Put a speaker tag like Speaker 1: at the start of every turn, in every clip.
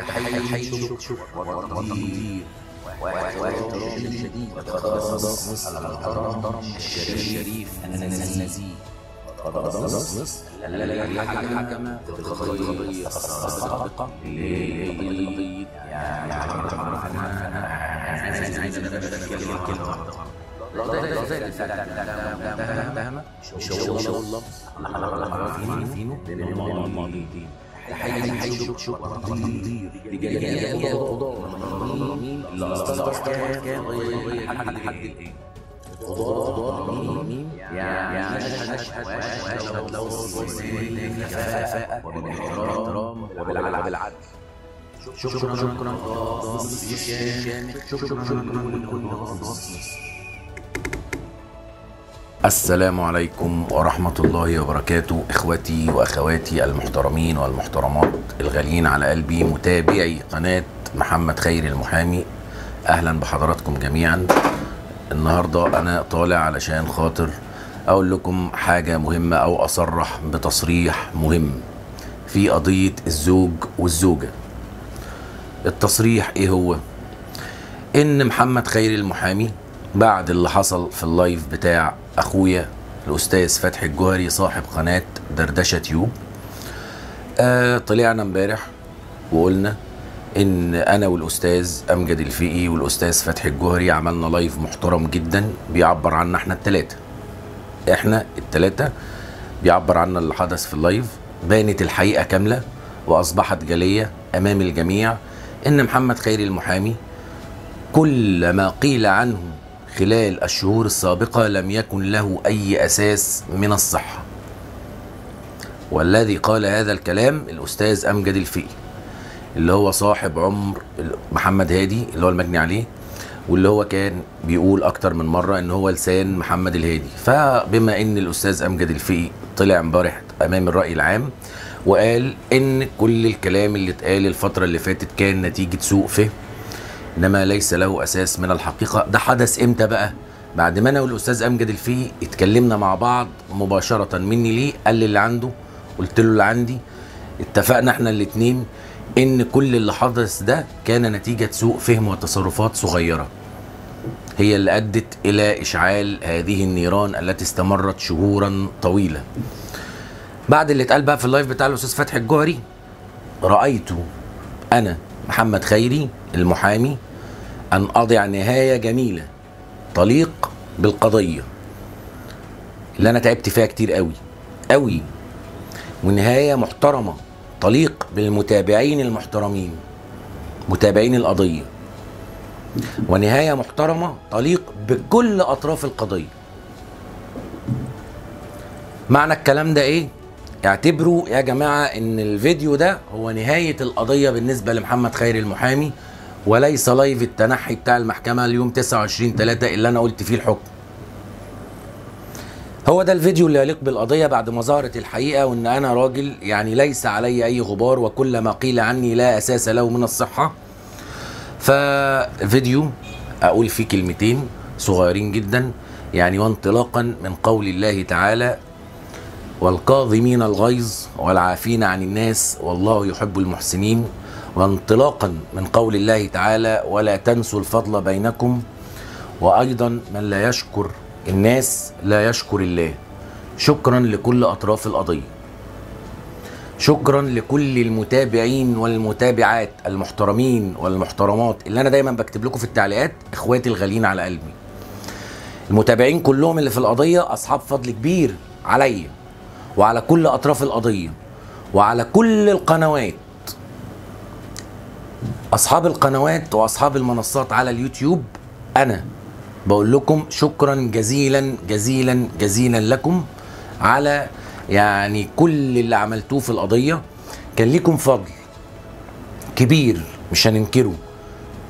Speaker 1: حي شكر وتقدير واحترام شديد وتخصص المحترم الشريف النزيه تخصص الذي حكم في القضية السابقة اللي هي قضية يعني عايز عايز كلمة لا زي فاهمة مش هو اللفظ فينو فينو لأنه الماضي حي حي شكر وتقدير لجميع القضاة المنظمين اللي أصدر كان قضية حد حد الإيه قضاة مين يعني أشهد وأشهد له بالكفاءة وبالاحترام وبالعدل شكرا شكرا خاص شكرا شكرا لكل خاص
Speaker 2: السلام عليكم ورحمة الله وبركاته إخوتي وأخواتي المحترمين والمحترمات الغاليين على قلبي متابعي قناة محمد خير المحامي. أهلا بحضراتكم جميعا. النهاردة أنا طالع علشان خاطر أقول لكم حاجة مهمة أو أصرح بتصريح مهم في قضية الزوج والزوجة. التصريح إيه هو؟ أنا محمد خيري المحامي بعد اللي حصل في ال live بتاع أخويا الأستاذ فتحي الجوهري صاحب قناة دردشة تيوب. آه طلعنا امبارح وقلنا إن أنا والأستاذ أمجد الفقي والأستاذ فتحي الجوهري عملنا live محترم جدا بيعبر عنا إحنا التلاتة. إحنا التلاتة بيعبر عنا اللي حدث في ال live بانت الحقيقة كاملة وأصبحت جلية أمام الجميع. إن محمد خيري المحامي كل ما قيل عنه خلال الشهور السابقة لم يكن له أي أساس من الصحة. والذي قال هذا الكلام الأستاذ أمجد الفقي اللي هو صاحب عمر محمد هادي اللي هو المجني عليه واللي هو كان بيقول أكتر من مرة إن هو لسان محمد الهادي. فبما إن الأستاذ أمجد الفقي طلع امبارح أمام الرأي العام وقال إن كل الكلام اللي اتقال الفترة اللي فاتت كان نتيجة سوء فهم إنما ليس له أساس من الحقيقة. ده حدث إمتى بقى؟ بعد ما أنا والأستاذ أمجد الفقي اتكلمنا مع بعض مباشرة مني ليه قال لي اللي عنده قلت له اللي عندي. اتفقنا إحنا الاتنين إن كل اللي حدث ده كان نتيجة سوء فهم وتصرفات صغيرة. هي اللي أدت إلى إشعال هذه النيران التي استمرت شهورا طويلة. بعد اللي اتقال بقى في اللايف بتاع الأستاذ فتحي الجوهري رأيت أنا محمد خيري المحامي أن أضع نهاية جميلة تليق بالقضية. اللي أنا تعبت فيها كتير قوي قوي ونهاية محترمة تليق بالمتابعين المحترمين متابعين القضية. ونهاية محترمة تليق بكل أطراف القضية. معنى الكلام ده إيه؟ اعتبروا يا جماعة إن الفيديو ده هو نهاية القضية بالنسبة لمحمد خير المحامي. وليس لايف التنحي بتاع المحكمة اليوم 29 3 اللي أنا قلت فيه الحكم. هو ده الفيديو اللي يليق بالقضية بعد ما ظهرت الحقيقة وإن أنا راجل يعني ليس علي أي غبار وكل ما قيل عني لا أساس له من الصحة. ففيديو أقول فيه كلمتين صغيرين جدا يعني وانطلاقا من قول الله تعالى والكاظمين الغيظ والعافين عن الناس والله يحب المحسنين وانطلاقا من قول الله تعالى ولا تنسوا الفضل بينكم وأيضا من لا يشكر الناس لا يشكر الله شكرا لكل أطراف القضية. شكرا لكل المتابعين والمتابعات المحترمين والمحترمات اللي أنا دايما بكتب لكم في التعليقات إخواتي الغاليين على قلبي. المتابعين كلهم اللي في القضية أصحاب فضل كبير عليا وعلى كل أطراف القضية وعلى كل القنوات أصحاب القنوات وأصحاب المنصات على اليوتيوب أنا بقول لكم شكرا جزيلا جزيلا جزيلا لكم على يعني كل اللي عملتوه في القضية. كان ليكم فضل كبير مش هننكره.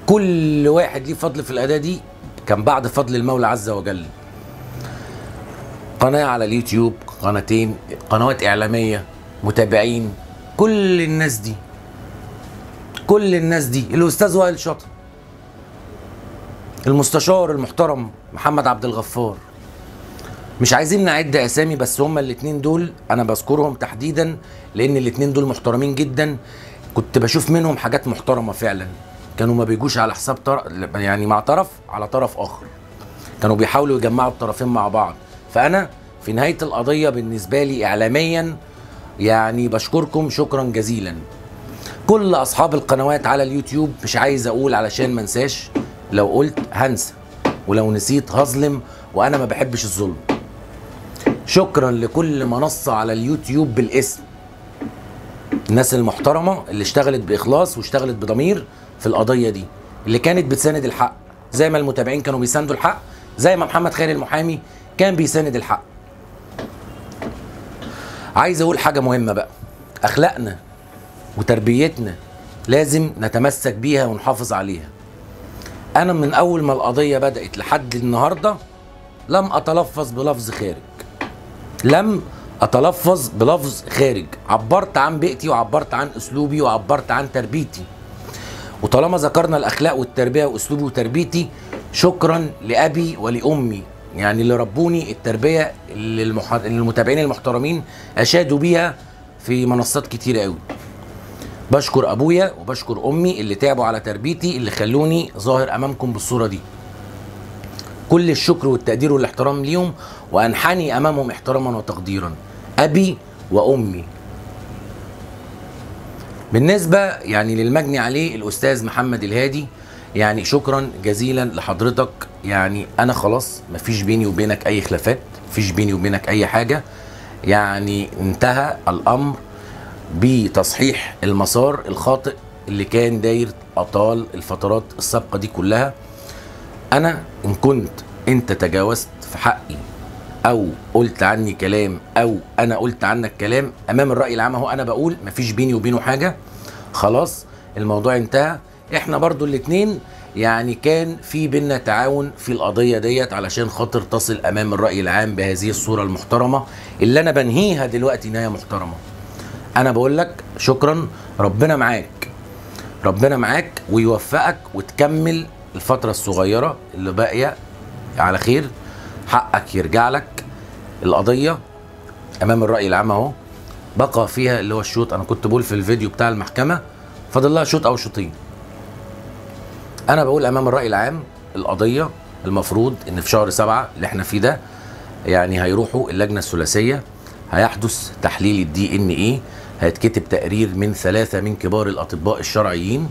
Speaker 2: كل واحد ليه فضل في الأداة دي كان بعد فضل المولى عز وجل. قناة على اليوتيوب قناتين قنوات إعلامية متابعين كل الناس دي. كل الناس دي الأستاذ وائل شاطر المستشار المحترم محمد عبد الغفار. مش عايزين نعد أسامي بس هما الاتنين دول أنا بذكرهم تحديدا لأن الاتنين دول محترمين جدا. كنت بشوف منهم حاجات محترمة فعلا. كانوا ما بيجوش على حساب طرف يعني مع طرف على طرف آخر. كانوا بيحاولوا يجمعوا الطرفين مع بعض. فأنا في نهاية القضية بالنسبة لي اعلاميا يعني بشكركم شكرا جزيلا. كل أصحاب القنوات على اليوتيوب مش عايز أقول علشان ما انساش لو قلت هنسى ولو نسيت هظلم وأنا ما بحبش الظلم. شكرا لكل منصة على اليوتيوب بالاسم. الناس المحترمة اللي اشتغلت بإخلاص واشتغلت بضمير في القضية دي اللي كانت بتساند الحق. زي ما المتابعين كانوا بيساندوا الحق زي ما محمد خيري المحامي كان بيساند الحق. عايز أقول حاجة مهمة بقى. أخلاقنا وتربيتنا لازم نتمسك بيها ونحافظ عليها. أنا من أول ما القضية بدأت لحد النهارده لم أتلفظ بلفظ خارج. لم أتلفظ بلفظ خارج. عبرت عن بيئتي وعبرت عن أسلوبي وعبرت عن تربيتي. وطالما ذكرنا الأخلاق والتربية وأسلوبي وتربيتي شكرا لأبي ولأمي يعني اللي ربوني التربية اللي المتابعين المحترمين أشادوا بيها في منصات كتيرة قوي. بشكر أبويا وبشكر أمي اللي تعبوا على تربيتي اللي خلوني ظاهر أمامكم بالصورة دي. كل الشكر والتقدير والاحترام ليهم وأنحني أمامهم احتراما وتقديرا. أبي وأمي. بالنسبة يعني للمجني عليه الأستاذ محمد الهادي يعني شكرا جزيلا لحضرتك. يعني أنا خلاص مفيش بيني وبينك أي خلافات مفيش بيني وبينك أي حاجة. يعني انتهى الأمر. بتصحيح المسار الخاطئ اللي كان داير أطال الفترات السابقة دي كلها. أنا إن كنت أنت تجاوزت في حقي أو قلت عني كلام أو أنا قلت عنك كلام أمام الرأي العام أهو أنا بقول مفيش بيني وبينه حاجة. خلاص الموضوع انتهى. إحنا برضو الاتنين يعني كان في بينا تعاون في القضية ديت علشان خاطر تصل أمام الرأي العام بهذه الصورة المحترمة اللي أنا بنهيها دلوقتي نهاية محترمة. أنا بقول لك شكرا ربنا معاك. ربنا معاك ويوفقك وتكمل الفترة الصغيرة اللي باقية. على خير حقك يرجع لك القضية. أمام الرأي العام أهو. بقى فيها اللي هو الشوط أنا كنت بقول في الفيديو بتاع المحكمة. فاضل لها شوط أو شوطين. أنا بقول أمام الرأي العام القضية المفروض إن في شهر سبعة اللي إحنا فيه ده يعني هيروحوا اللجنة الثلاثية. هيحدث تحليل الدي ان إيه هيتكتب تقرير من ثلاثة من كبار الأطباء الشرعيين.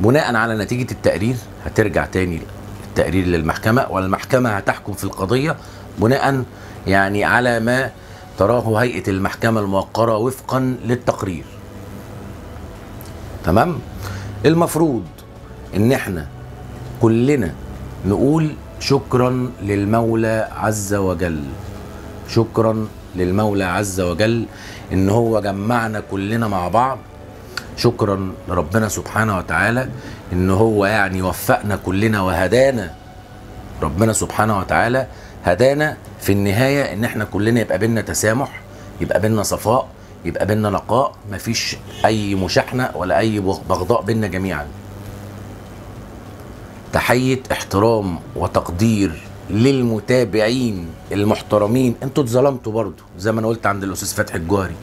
Speaker 2: بناء على نتيجة التقرير هترجع تاني التقرير للمحكمة والمحكمة هتحكم في القضية بناء يعني على ما تراه هيئة المحكمة الموقرة وفقا للتقرير. تمام؟ المفروض إن إحنا كلنا نقول شكرا للمولى عز وجل. شكرا للمولى عز وجل إن هو جمعنا كلنا مع بعض. شكرا لربنا سبحانه وتعالى إن هو يعني وفقنا كلنا وهدانا. ربنا سبحانه وتعالى هدانا في النهاية إن إحنا كلنا يبقى بينا تسامح يبقى بينا صفاء يبقى بينا نقاء مفيش أي مشاحنة ولا أي بغضاء بينا جميعا. تحية احترام وتقدير للمتابعين المحترمين. أنتوا اتظلمتوا برضو زي ما أنا قلت عند الأستاذ فتحي الجوهري.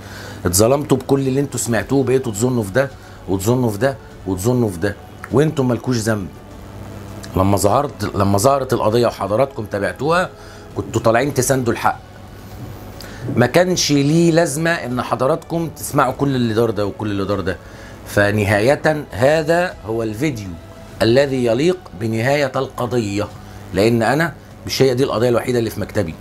Speaker 2: اتظلمتوا بكل اللي أنتوا سمعتوه بقيتوا تظنوا في ده وتظنوا في ده وتظنوا في ده وأنتم مالكوش ذنب. لما ظهرت لما ظهرت القضية وحضراتكم تابعتوها كنتوا طالعين تساندوا الحق. ما كانش ليه لازمة إن حضراتكم تسمعوا كل اللي دار ده وكل اللي دار ده. فنهاية هذا هو الفيديو الذي يليق بنهاية القضية لأن أنا مش هي دي القضية الوحيدة اللي في مكتبي.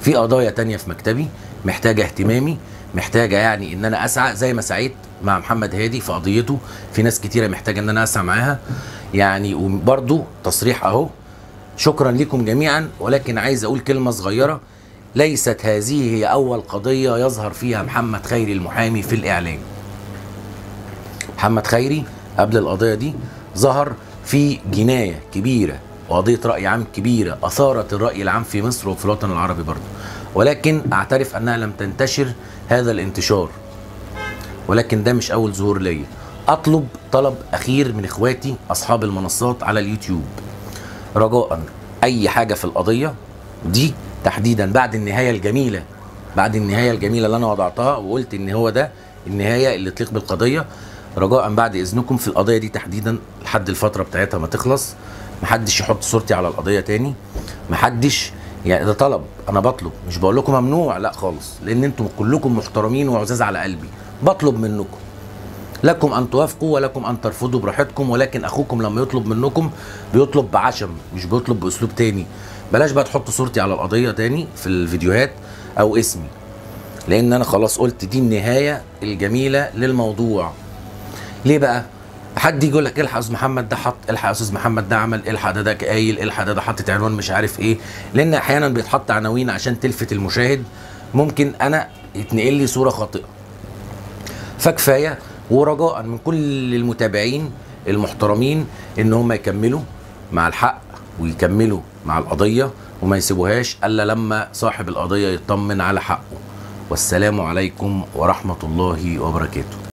Speaker 2: في قضايا تانية في مكتبي محتاجة اهتمامي محتاجة يعني إن أنا أسعى زي ما سعيت مع محمد هادي في قضيته. في ناس كتيرة محتاجة إن أنا أسعى معاها. يعني وبرضو تصريح أهو. شكرا لكم جميعا ولكن عايز أقول كلمة صغيرة. ليست هذه هي أول قضية يظهر فيها محمد خيري المحامي في الإعلام. محمد خيري قبل القضية دي ظهر في جناية كبيرة وقضية رأي عام كبيرة أثارت الرأي العام في مصر وفي الوطن العربي برضه. ولكن أعترف أنها لم تنتشر هذا الانتشار. ولكن ده مش أول ظهور ليا. أطلب طلب أخير من إخواتي أصحاب المنصات على اليوتيوب. رجاء أي حاجة في القضية دي تحديدا بعد النهاية الجميلة بعد النهاية الجميلة اللي أنا وضعتها وقلت إن هو ده النهاية اللي تليق بالقضية. رجاء بعد إذنكم في القضية دي تحديدا لحد الفترة بتاعتها ما تخلص. محدش يحط صورتي على القضية تاني. محدش يعني ده طلب أنا بطلب. مش بقول لكم ممنوع لا خالص. لأن أنتم كلكم محترمين وعزاز على قلبي. بطلب منكم. لكم أن توافقوا ولكم أن ترفضوا براحتكم ولكن أخوكم لما يطلب منكم بيطلب بعشم مش بيطلب بأسلوب تاني. بلاش بقى تحطوا صورتي على القضية تاني في الفيديوهات أو اسمي. لأن أنا خلاص قلت دي النهاية الجميلة للموضوع. ليه بقى؟ حد يجي يقول لك إلحق يا أستاذ محمد ده حط إلحق يا أستاذ محمد ده عمل إلحق ده ده قايل إلحق ده ده حاطط عنوان مش عارف إيه. لأن أحيانا بيتحط عناوين عشان تلفت المشاهد. ممكن أنا يتنقل لي صورة خاطئة. فكفاية ورجاء من كل المتابعين المحترمين إن هم يكملوا مع الحق ويكملوا مع القضية وما يسيبوهاش إلا لما صاحب القضية يطمن على حقه. والسلام عليكم ورحمة الله وبركاته.